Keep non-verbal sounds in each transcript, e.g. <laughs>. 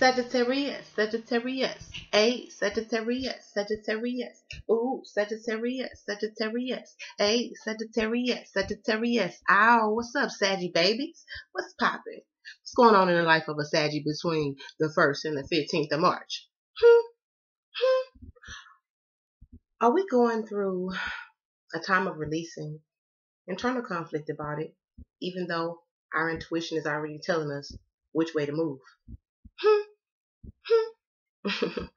Sagittarius, Sagittarius, A, Sagittarius, Sagittarius, Ooh, Sagittarius, Sagittarius, A, Sagittarius, Sagittarius. Ow, what's up, Saggy babies? What's poppin'? What's going on in the life of a Saggy between the 1st and the 15th of March? Hmm, hmm. Are we going through a time of releasing internal conflict about it, even though our intuition is already telling us which way to move? <laughs>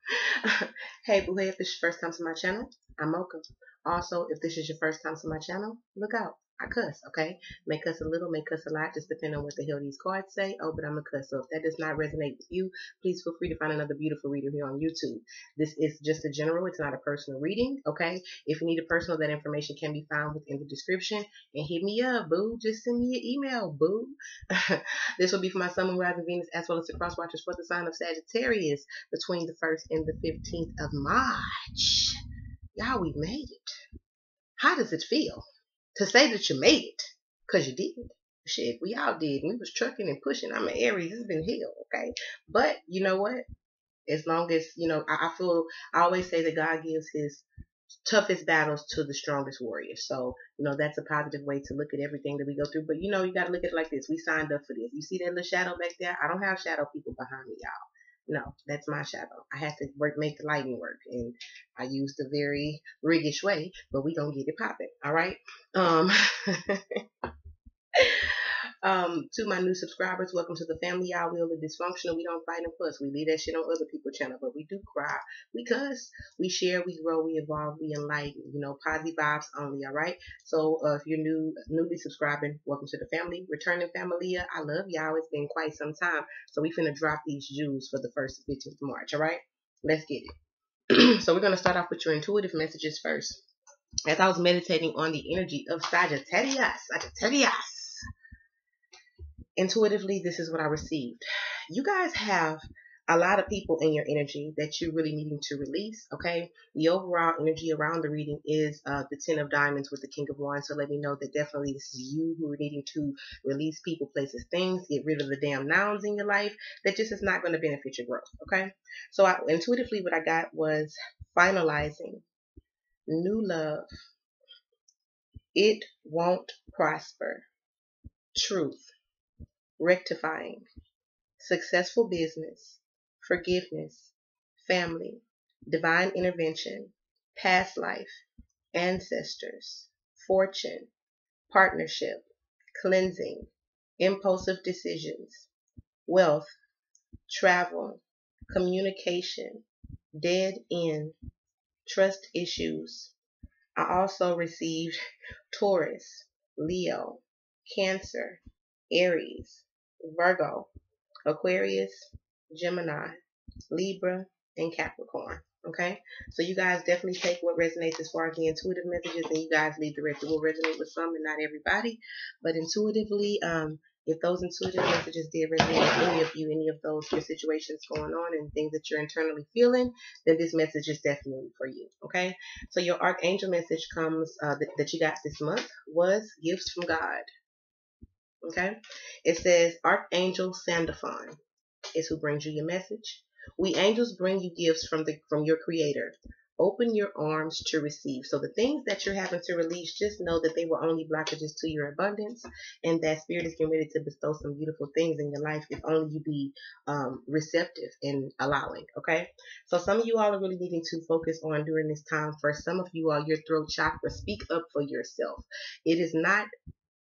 Hey, boo, hey, if this is your first time to my channel, I'm Mocha. Also, if this is your first time to my channel, look out. I cuss, okay? May cuss a little, may cuss a lot, just depending on what the hell these cards say. Oh, but I'm a cuss. So if that does not resonate with you, please feel free to find another beautiful reader here on YouTube. This is just a general, it's not a personal reading, okay? If you need a personal, that information can be found within the description. And hit me up, boo. Just send me an email, boo. <laughs> this will be for my Sun, Rising, Venus, as well as the cross watchers for the sign of Sagittarius between the 1st and the 15th of March. Y'all, we made it. How does it feel? To say that you made it, cause you did. Shit, we all did. We was trucking and pushing. I'm an Aries. It's been hell, okay? But you know what? As long as you know, I, I feel. I always say that God gives His toughest battles to the strongest warriors. So, you know, that's a positive way to look at everything that we go through. But, you know, you got to look at it like this. We signed up for this. You see that little shadow back there? I don't have shadow people behind me, y'all. No, that's my shadow. I had to work, make the lighting work, and I used a very riggish way, but we gonna get it popping. All right. Um. <laughs> Um, to my new subscribers, welcome to the family. Y'all, we dysfunctional. We don't fight and fuss. We leave that shit on other people's channel, but we do cry. We cuss. We share. We grow. We evolve. We enlighten. You know, positive vibes only. All right. So uh, if you're new, newly subscribing, welcome to the family. Returning family, I love y'all. It's been quite some time. So we finna drop these jewels for the first 15th of March. All right. Let's get it. <clears throat> so we're gonna start off with your intuitive messages first. As I was meditating on the energy of Sagittarius, Sagittarius intuitively, this is what I received. You guys have a lot of people in your energy that you're really needing to release. Okay, the overall energy around the reading is uh, the Ten of Diamonds with the King of Wands. So let me know that definitely this is you who are needing to release people, places, things, get rid of the damn nouns in your life that just is not going to benefit your growth. Okay, so I, intuitively, what I got was finalizing new love. It won't prosper. Truth rectifying, successful business, forgiveness, family, divine intervention, past life, ancestors, fortune, partnership, cleansing, impulsive decisions, wealth, travel, communication, dead end, trust issues. I also received <laughs> Taurus, Leo, Cancer, Aries, Virgo, Aquarius, Gemini, Libra, and Capricorn. Okay, so you guys definitely take what resonates as far as the intuitive messages, and you guys leave the rest. It will resonate with some and not everybody, but intuitively, um, if those intuitive messages did resonate with any of you, any of those your situations going on and things that you're internally feeling, then this message is definitely for you. Okay, so your archangel message comes uh, that, that you got this month was gifts from God. Okay? It says Archangel Sandalphon is who brings you your message. We angels bring you gifts from the from your creator. Open your arms to receive. So the things that you're having to release, just know that they were only blockages to your abundance, and that spirit is committed to bestow some beautiful things in your life if only you be um, receptive and allowing. Okay. So some of you all are really needing to focus on during this time. For some of you all, your throat chakra, speak up for yourself. It is not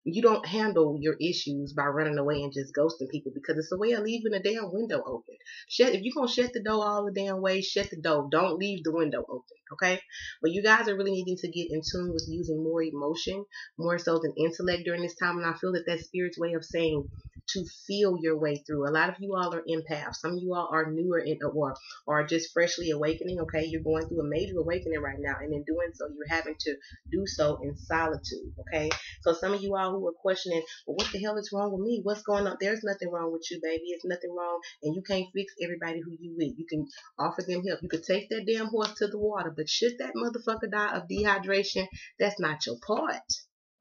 you don't handle your issues by running away and just ghosting people because it's a way of leaving a damn window open. Shut if you're gonna shut the door all the damn way, shut the door. Don't leave the window open. Okay? But you guys are really needing to get in tune with using more emotion, more so than intellect during this time. And I feel that that spirit's way of saying to feel your way through. A lot of you all are empaths. Some of you all are newer in, or are just freshly awakening. Okay, you're going through a major awakening right now, and in doing so, you're having to do so in solitude. Okay, so some of you all who are questioning, well, what the hell is wrong with me? What's going on? There's nothing wrong with you, baby. It's nothing wrong, and you can't fix everybody who you with. You can offer them help. You could take that damn horse to the water, but should that motherfucker die of dehydration, that's not your part.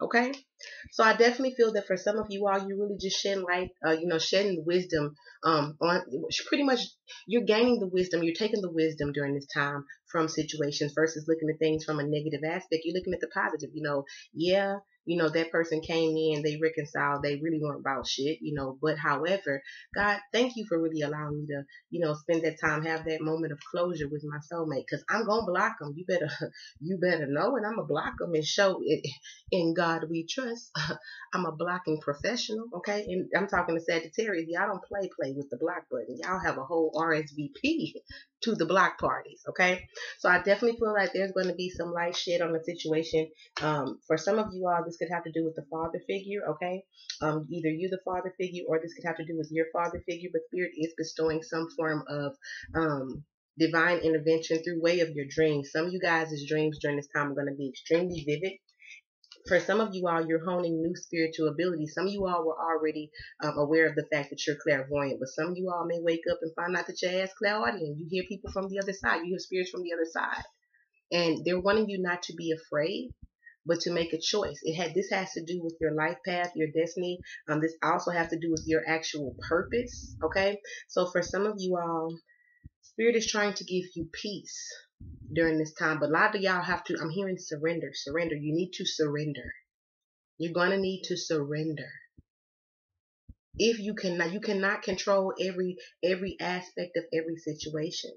Okay? So I definitely feel that for some of you all, you really just shedding light, uh, you know, shedding wisdom um, on pretty much you're gaining the wisdom, you're taking the wisdom during this time from situations versus looking at things from a negative aspect. You're looking at the positive, you know, yeah, you know, that person came in, they reconciled, they really weren't about shit, you know. But however, God, thank you for really allowing me to, you know, spend that time, have that moment of closure with my soulmate. Cause I'm gonna block them. You better, <laughs> you better know and I'm gonna block them and show it. In God we trust. <laughs> I'm a blocking professional, okay? And I'm talking to Sagittarius. Y'all don't play play with the block button. Y'all have a whole RSVP to the block parties, okay? So I definitely feel like there's going to be some light shed on the situation. Um, for some of you all, this could have to do with the father figure, okay? Um, either you the father figure or this could have to do with your father figure, but spirit is bestowing some form of um, divine intervention through way of your dreams. Some of you guys' dreams during this time are going to be extremely vivid for some of you all, you're honing new spiritual abilities. Some of you all were already um, aware of the fact that you're clairvoyant, but some of you all may wake up and find out that you're as clairaudient. You hear people from the other side. You hear spirits from the other side, and they're wanting you not to be afraid, but to make a choice. It had this has to do with your life path, your destiny. Um, this also has to do with your actual purpose. Okay, so for some of you all, spirit is trying to give you peace during this time. But a lot of y'all have to, I'm hearing surrender, surrender. You need to surrender. You're going to need to surrender. If you cannot, you cannot control every, every aspect of every situation.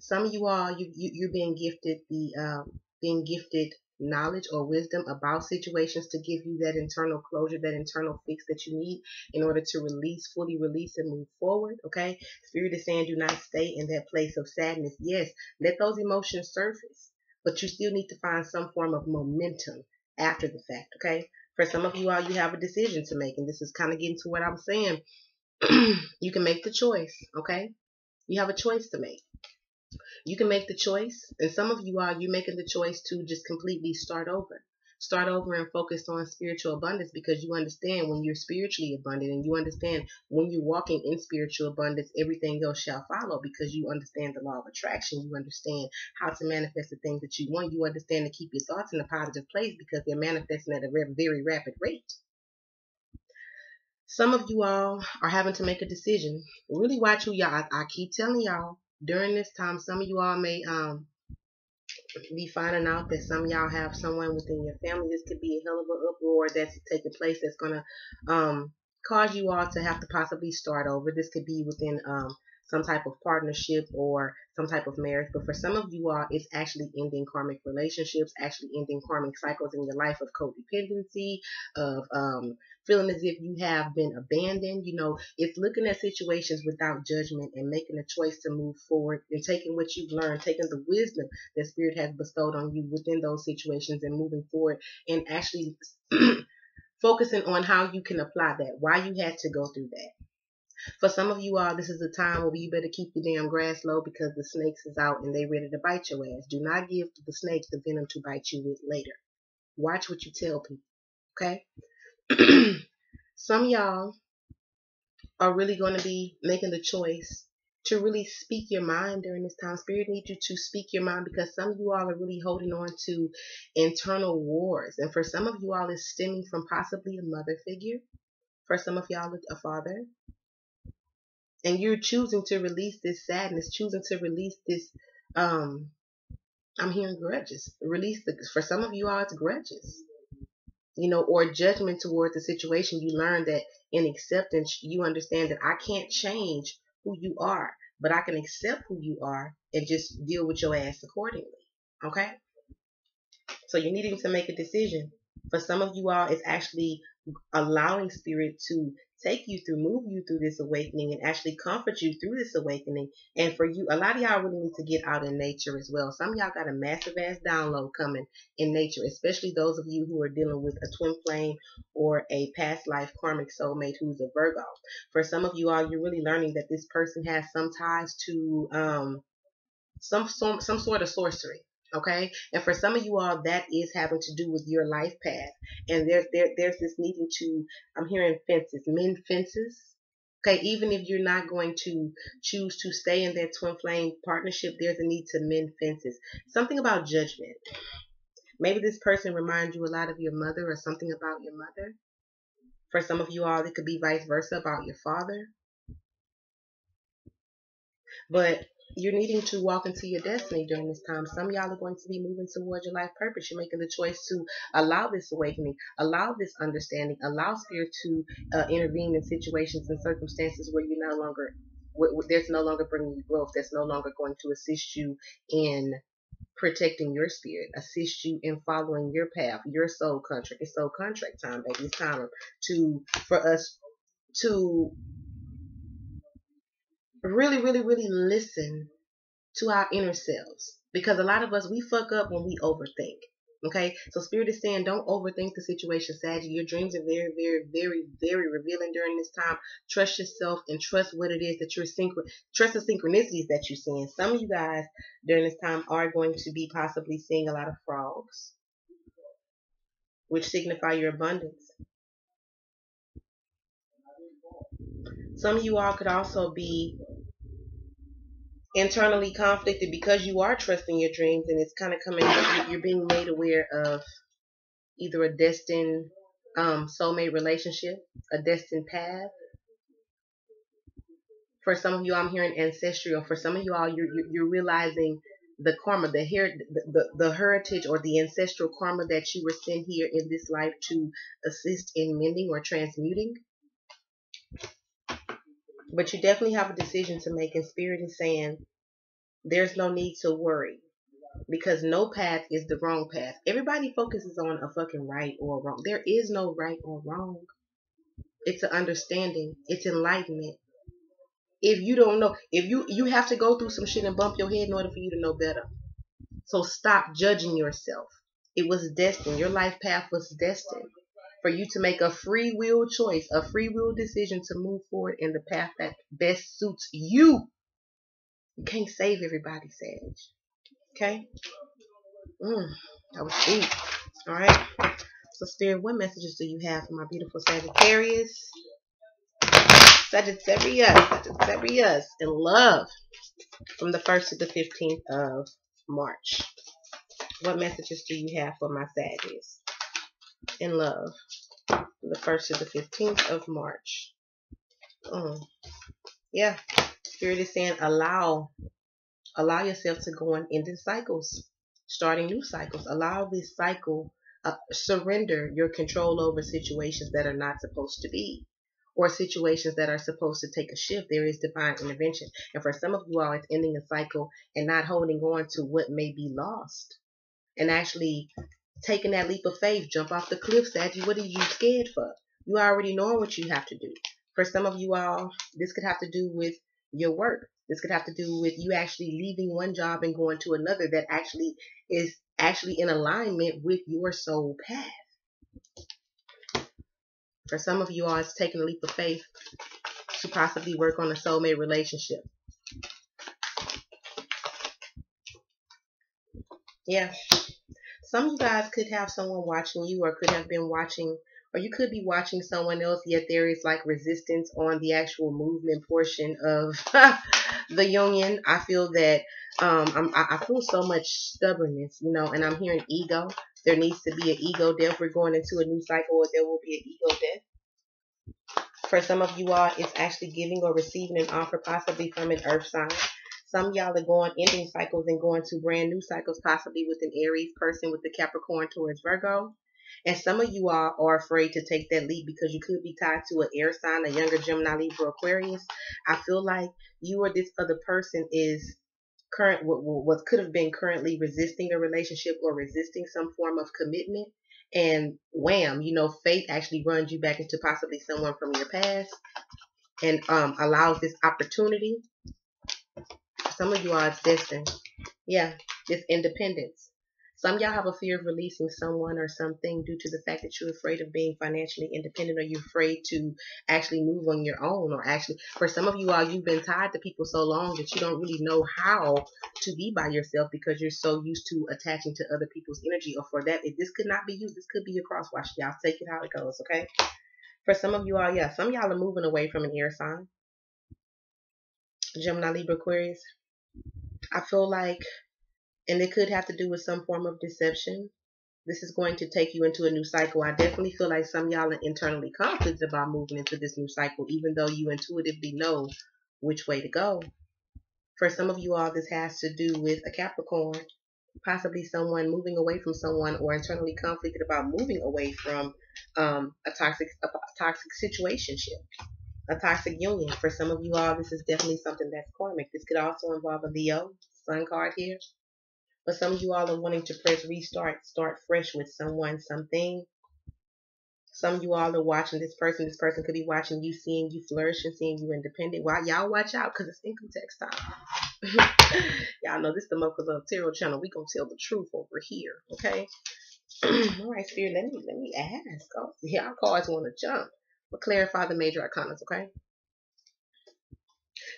Some of you all, you, you, you're being gifted the, um, being gifted knowledge or wisdom about situations to give you that internal closure, that internal fix that you need in order to release, fully release and move forward. Okay. Spirit is saying do not stay in that place of sadness. Yes, let those emotions surface, but you still need to find some form of momentum after the fact. Okay. For some of you all, you have a decision to make, and this is kind of getting to what I'm saying. <clears throat> you can make the choice. Okay. You have a choice to make. You can make the choice, and some of you are, you're making the choice to just completely start over. Start over and focus on spiritual abundance because you understand when you're spiritually abundant and you understand when you're walking in spiritual abundance, everything else shall follow because you understand the law of attraction. You understand how to manifest the things that you want. You understand to keep your thoughts in a positive place because they're manifesting at a very rapid rate. Some of you all are having to make a decision. Really watch who y'all, I, I keep telling y'all, during this time, some of you all may um, be finding out that some of y'all have someone within your family. This could be a hell of an uproar that's taking place that's going to um, cause you all to have to possibly start over. This could be within um, some type of partnership or some type of marriage. But for some of you all, it's actually ending karmic relationships, actually ending karmic cycles in your life of codependency, of um, feeling as if you have been abandoned. You know, it's looking at situations without judgment and making a choice to move forward and taking what you've learned, taking the wisdom that Spirit has bestowed on you within those situations and moving forward and actually <clears throat> focusing on how you can apply that, why you had to go through that. For some of you all, this is a time where you better keep your damn grass low because the snakes is out and they ready to bite your ass. Do not give the snakes the venom to bite you with later. Watch what you tell people. Okay? <clears throat> some y'all are really going to be making the choice to really speak your mind during this time. Spirit needs you to speak your mind because some of you all are really holding on to internal wars. And for some of you all, it's stemming from possibly a mother figure. For some of y'all, a father. And you're choosing to release this sadness, choosing to release this, um, I'm hearing grudges. Release the, for some of you all, it's grudges you know, or judgment towards the situation, you learn that in acceptance, you understand that I can't change who you are, but I can accept who you are and just deal with your ass accordingly. Okay? So you're needing to make a decision. For some of you all, it's actually allowing spirit to take you through, move you through this awakening and actually comfort you through this awakening. And for you, a lot of y'all really need to get out in nature as well. Some y'all got a massive ass download coming in nature, especially those of you who are dealing with a twin flame or a past life karmic soulmate who's a Virgo. For some of you all, you're really learning that this person has some ties to um, some, some, some sort of sorcery Okay. And for some of you all, that is having to do with your life path. And there's there, there's this needing to, I'm hearing fences, mend fences. Okay. Even if you're not going to choose to stay in that twin flame partnership, there's a need to mend fences. Something about judgment. Maybe this person reminds you a lot of your mother or something about your mother. For some of you all, it could be vice versa about your father. But you're needing to walk into your destiny during this time. Some y'all are going to be moving towards your life purpose. You're making the choice to allow this awakening, allow this understanding, allow spirit to uh, intervene in situations and circumstances where you're no longer, where, where there's no longer bringing you growth. That's no longer going to assist you in protecting your spirit, assist you in following your path, your soul contract. It's soul contract time, baby. It's time to for us to really, really, really listen to our inner selves. Because a lot of us, we fuck up when we overthink. Okay, so Spirit is saying don't overthink the situation, Sag. Your dreams are very, very, very, very revealing during this time. Trust yourself and trust what it is that you're synchron. Trust the synchronicities that you're seeing. Some of you guys during this time are going to be possibly seeing a lot of frogs, which signify your abundance. Some of you all could also be internally conflicted because you are trusting your dreams and it's kind of coming you're being made aware of either a destined um, soulmate relationship a destined path. For some of you i'm hearing ancestral. For some of you all you're, you're realizing the karma the, her, the, the, the heritage or the ancestral karma that you were sent here in this life to assist in mending or transmuting but you definitely have a decision to make, and Spirit is saying there's no need to worry because no path is the wrong path. Everybody focuses on a fucking right or wrong. There is no right or wrong. It's an understanding. It's enlightenment. If you don't know, if you you have to go through some shit and bump your head in order for you to know better. So stop judging yourself. It was destined. Your life path was destined for you to make a free will choice, a free will decision to move forward in the path that best suits you. You can't save everybody, Sage. Okay? Mm, that was deep. All right. So, Spirit, what messages do you have for my beautiful Sagittarius? Sagittarius, Sagittarius, in love from the 1st to the 15th of March. What messages do you have for my Sagittarius? In love. The 1st to the 15th of March. Mm. Yeah. Spirit is saying allow allow yourself to go on into cycles, starting new cycles. Allow this cycle, uh, surrender your control over situations that are not supposed to be or situations that are supposed to take a shift. There is divine intervention. And for some of you all, it's ending a cycle and not holding on to what may be lost and actually taking that leap of faith, jump off the cliff, Saggy. What are you scared for? You already know what you have to do. For some of you all, this could have to do with your work. This could have to do with you actually leaving one job and going to another that actually is actually in alignment with your soul path. For some of you all, it's taking a leap of faith to possibly work on a soulmate relationship. Yeah some of you guys could have someone watching you or could have been watching or you could be watching someone else yet there is like resistance on the actual movement portion of <laughs> the union i feel that um I'm, i feel so much stubbornness you know and i'm hearing ego. There needs to be an ego death. We're going into a new cycle or there will be an ego death. For some of you all it's actually giving or receiving an offer possibly from an earth sign some y'all are going ending cycles and going to brand new cycles, possibly with an Aries person with the Capricorn towards Virgo. And some of you all are afraid to take that leap because you could be tied to an air sign, a younger Gemini, Libra, Aquarius. I feel like you or this other person is current what, what could have been currently resisting a relationship or resisting some form of commitment and wham you know fate actually runs you back into possibly someone from your past and um, allows this opportunity some of you are destined. Yeah, this independence. Some y'all have a fear of releasing someone or something due to the fact that you're afraid of being financially independent or you're afraid to actually move on your own or actually for some of you all you've been tied to people so long that you don't really know how to be by yourself because you're so used to attaching to other people's energy. Or for that if this could not be you this could be your crosswatch. Y'all take it how it goes okay? For some of you all yeah some y'all are moving away from an air sign. Gemini Libra Aquarius I feel like, and it could have to do with some form of deception. This is going to take you into a new cycle. I definitely feel like some y'all are internally conflicted about moving into this new cycle, even though you intuitively know which way to go. For some of you all, this has to do with a Capricorn, possibly someone moving away from someone or internally conflicted about moving away from um, a toxic a toxic situationship, a toxic union. For some of you all, this is definitely something that's karmic. This could also involve a Leo sun card here. But some of you all are wanting to press restart, start fresh with someone, something. Some of you all are watching this person. This person could be watching you, seeing you flourish and seeing you independent. Why y'all watch out because it's income tax time. <laughs> y'all know this is the Mocha Love Tarot channel. We gonna tell the truth over here, okay? <clears throat> all right, Spirit, let me let me ask. Oh, y'all cards want to jump. Clarify the major arcanas, okay?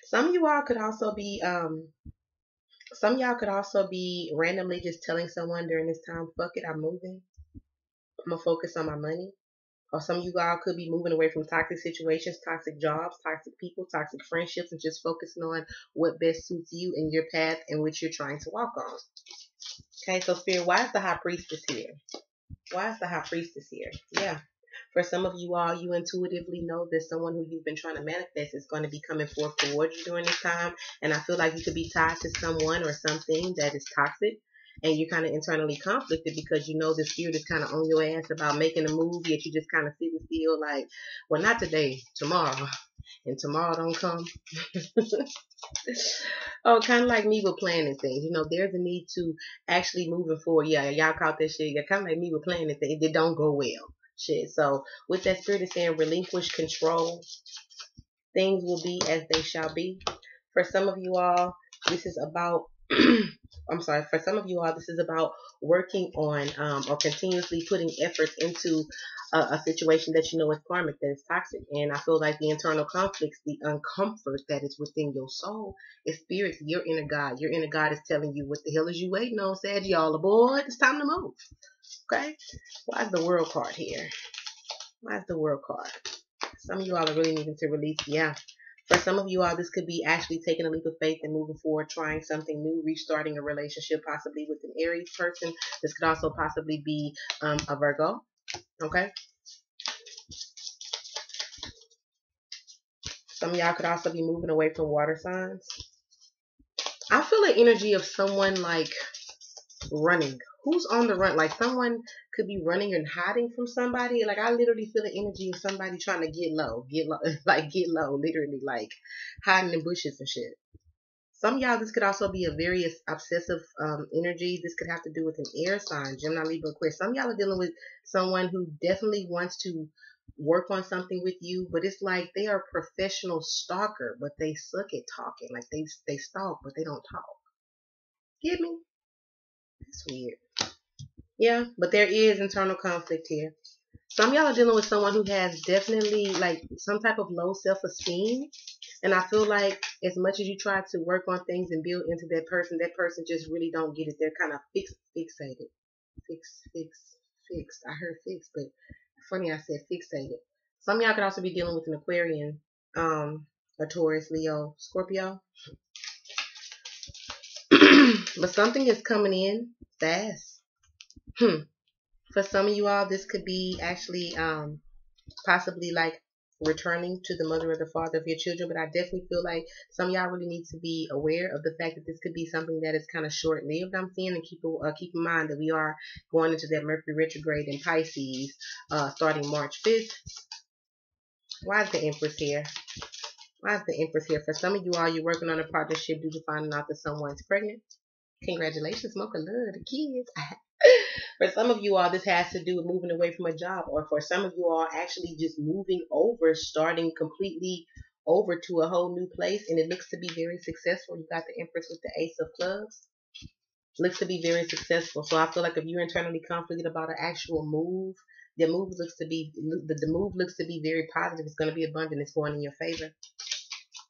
Some of you all could also be um some y'all could also be randomly just telling someone during this time, fuck it, I'm moving. I'm gonna focus on my money. Or some of you all could be moving away from toxic situations, toxic jobs, toxic people, toxic friendships, and just focusing on what best suits you and your path and which you're trying to walk on. Okay, so Spirit, why is the High Priestess here? Why is the High Priestess here? Yeah, for some of you all, you intuitively know that someone who you've been trying to manifest is going to be coming forth towards you during this time. And I feel like you could be tied to someone or something that is toxic. And you're kind of internally conflicted because you know the spirit is kind of on your ass about making a move, yet you just kind of sit and feel like, well, not today, tomorrow. And tomorrow don't come. <laughs> oh, kind of like me with planning things. You know, there's a need to actually moving forward. Yeah, y'all caught that shit. Yeah, kind of like me with planning things. It don't go well shit. So with that spirit is saying relinquish control. Things will be as they shall be. For some of you all, this is about <clears throat> I'm sorry, for some of you all, this is about working on um, or continuously putting efforts into a, a, situation that you know is karmic, that is toxic. And I feel like the internal conflicts, the uncomfort that is within your soul, is spirits, your inner God. Your inner God is telling you, what the hell is you waiting on, said y'all aboard? It's time to move. Okay? Why is the world card here? Why is the world card? Some of you all are really needing to release. Yeah. For some of you all, this could be actually taking a leap of faith and moving forward, trying something new, restarting a relationship, possibly with an Aries person. This could also possibly be um, a Virgo. Okay? Some of y'all could also be moving away from water signs. I feel the energy of someone like running who's on the run? Like someone could be running and hiding from somebody. Like I literally feel the energy of somebody trying to get low, get low, <laughs> like get low, literally like hiding in bushes and shit. Some y'all, this could also be a very obsessive um, energy. This could have to do with an air sign, Gemini, Libra, Aquarius. Some y'all are dealing with someone who definitely wants to work on something with you, but it's like they are professional stalker, but they suck at talking. Like they they stalk, but they don't talk. Get me? That's weird. Yeah, but there is internal conflict here. Some y'all are dealing with someone who has definitely like some type of low self esteem. And I feel like as much as you try to work on things and build into that person, that person just really don't get it. They're kind of fix, fixated. Fix, fix, fixed. I heard fixed, but funny I said fixated. Some y'all could also be dealing with an Aquarian, um, a Taurus, Leo, Scorpio. <clears throat> but something is coming in fast. Hmm. For some of you all, this could be actually um, possibly like returning to the mother or the father of your children. But I definitely feel like some of y'all really need to be aware of the fact that this could be something that is kind of short lived. I'm seeing and keep uh, keep in mind that we are going into that Mercury retrograde in Pisces uh, starting March 5th. Why is the Empress here? Why is the Empress here? For some of you all, you're working on a partnership due to finding out that someone's pregnant. Congratulations, Mocha love the kids. <laughs> <laughs> for some of you all, this has to do with moving away from a job, or for some of you all, actually just moving over, starting completely over to a whole new place, and it looks to be very successful. You got the Empress with the Ace of Clubs. Looks to be very successful. So I feel like if you're internally conflicted about an actual move, the move looks to be the, the move looks to be very positive. It's going to be abundant. It's going in your favor.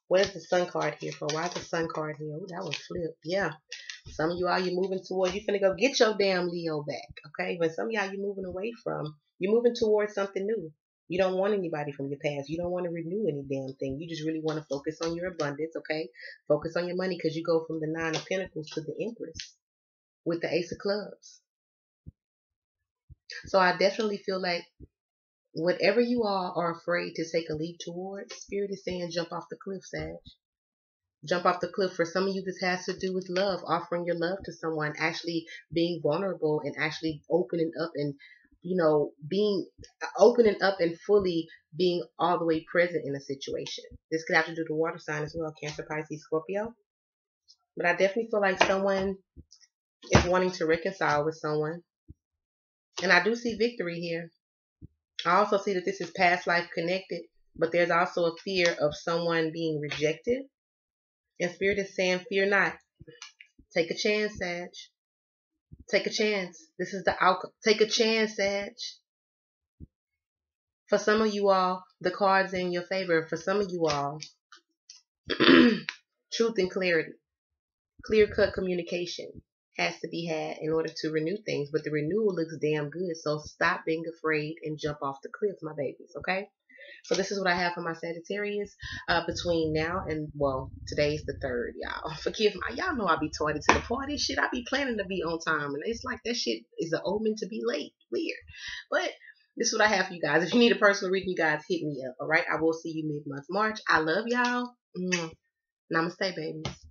Where's the sun card here for? Why is the sun card here? Oh, that was flipped. Yeah. Some of you all you're moving towards, you're finna go get your damn Leo back, okay? But some of y'all you're moving away from, you're moving towards something new. You don't want anybody from your past. You don't want to renew any damn thing. You just really want to focus on your abundance, okay? Focus on your money because you go from the Nine of Pentacles to the Empress with the Ace of Clubs. So I definitely feel like whatever you all are afraid to take a leap towards, Spirit is saying jump off the cliff, Sag. Jump off the cliff. For some of you, this has to do with love, offering your love to someone, actually being vulnerable and actually opening up and, you know, being uh, opening up and fully being all the way present in a situation. This could have to do with the water sign as well, Cancer, Pisces, Scorpio. But I definitely feel like someone is wanting to reconcile with someone. And I do see victory here. I also see that this is past life connected, but there's also a fear of someone being rejected. And Spirit is saying, fear not. Take a chance, Sag. Take a chance. This is the outcome. Take a chance, Sag. For some of you all, the cards in your favor. For some of you all, <clears throat> truth and clarity. Clear cut communication has to be had in order to renew things. But the renewal looks damn good. So stop being afraid and jump off the cliff, my babies. Okay. So this is what I have for my Sagittarius uh, between now and well, today's the third, y'all. <laughs> Forgive me, y'all know I be tardy to the party. Shit, I be planning to be on time, and it's like that shit is an omen to be late. Weird, but this is what I have for you guys. If you need a personal reading, you guys hit me up. All right, I will see you mid month March. I love y'all. Mm. Namaste, babies.